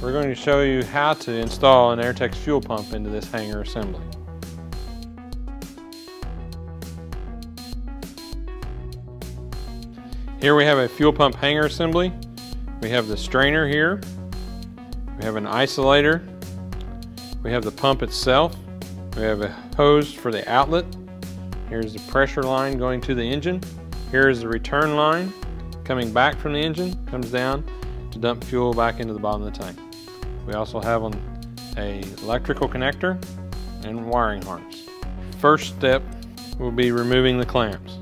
we're going to show you how to install an Airtex fuel pump into this hanger assembly. Here we have a fuel pump hanger assembly. We have the strainer here. We have an isolator. We have the pump itself. We have a hose for the outlet. Here's the pressure line going to the engine. Here is the return line coming back from the engine, comes down to dump fuel back into the bottom of the tank. We also have an a electrical connector and wiring harness. First step will be removing the clamps.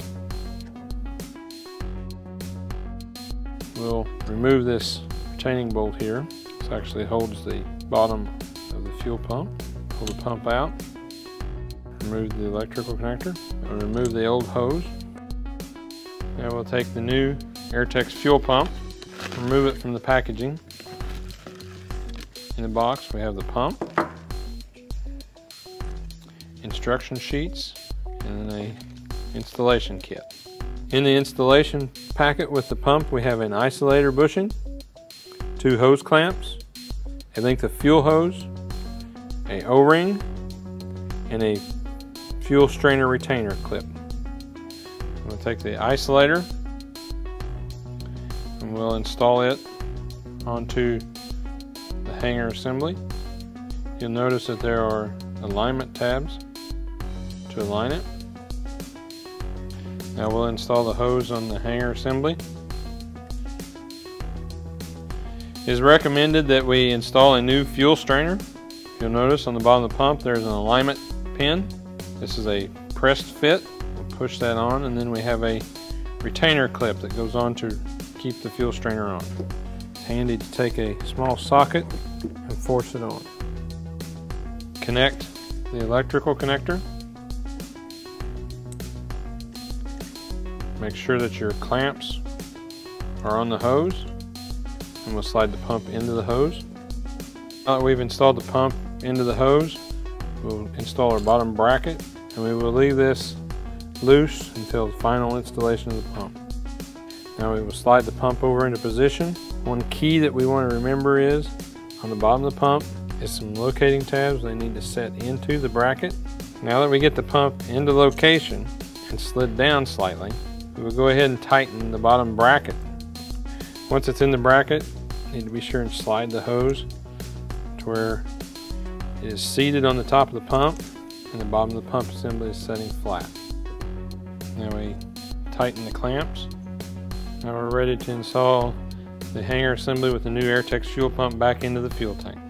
We'll remove this retaining bolt here. This actually holds the bottom of the fuel pump. Pull the pump out. Remove the electrical connector. And remove the old hose. Now we'll take the new Airtex fuel pump, remove it from the packaging. In the box we have the pump, instruction sheets, and a installation kit. In the installation packet with the pump we have an isolator bushing, two hose clamps, a length of fuel hose, a O-ring, and a fuel strainer retainer clip. I'm going to take the isolator and we'll install it onto the hanger assembly. You'll notice that there are alignment tabs to align it. Now we'll install the hose on the hanger assembly. It is recommended that we install a new fuel strainer. You'll notice on the bottom of the pump there's an alignment pin. This is a pressed fit. We'll push that on and then we have a retainer clip that goes on to keep the fuel strainer on. Handy to take a small socket and force it on. Connect the electrical connector. Make sure that your clamps are on the hose and we'll slide the pump into the hose. Now that we've installed the pump into the hose, we'll install our bottom bracket and we will leave this loose until the final installation of the pump. Now we will slide the pump over into position. One key that we want to remember is on the bottom of the pump is some locating tabs they need to set into the bracket. Now that we get the pump into location and slid down slightly, we will go ahead and tighten the bottom bracket. Once it's in the bracket, need to be sure and slide the hose to where it is seated on the top of the pump and the bottom of the pump assembly is setting flat. Now we tighten the clamps now we're ready to install the hanger assembly with the new Airtex fuel pump back into the fuel tank.